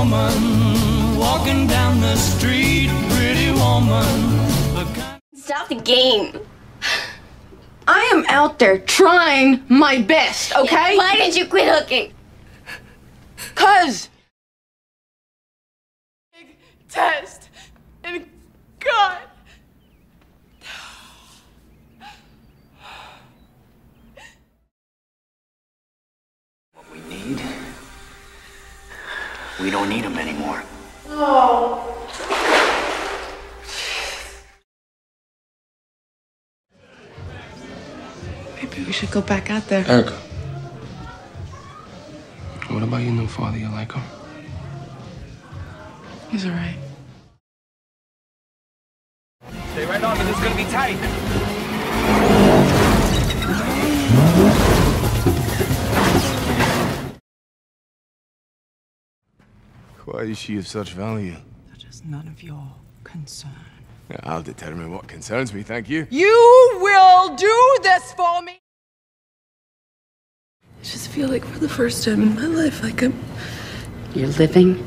woman walking down the street, pretty woman. Stop the game. I am out there trying my best, okay? Why did you quit hooking? Cause big test and God. What we need, we don't need them anymore. Maybe we should go back out there. Erica. What about your new father? You like him? He's alright. Stay right on, this is gonna be tight. Why is she of such value? That is none of your concern. I'll determine what concerns me, thank you. You will do this for me! I just feel like for the first time in my life, like I'm You're living